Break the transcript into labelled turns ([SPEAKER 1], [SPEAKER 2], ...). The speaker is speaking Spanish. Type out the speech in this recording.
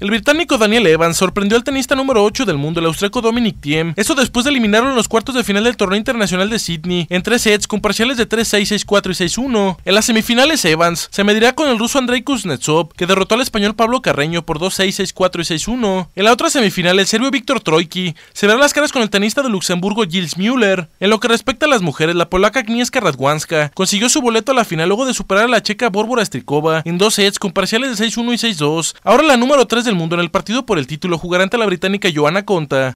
[SPEAKER 1] El británico Daniel Evans sorprendió al tenista número 8 del mundo, el austriaco Dominic Thiem. Eso después de eliminarlo en los cuartos de final del torneo internacional de Sydney, en tres sets con parciales de 3-6, 6-4 y 6-1. En las semifinales, Evans se medirá con el ruso Andrei Kuznetsov, que derrotó al español Pablo Carreño por 2-6, 6-4 y 6-1. En la otra semifinal, el serbio Víctor Troiki se verá las caras con el tenista de Luxemburgo Gilles Müller. En lo que respecta a las mujeres, la polaca Agnieszka Radwanska consiguió su boleto a la final luego de superar a la checa Bórbora Strikova en dos sets con parciales de 6-1 y 6-2. Ahora la número 3 del mundo en el partido por el título jugará ante la británica Joana Conta.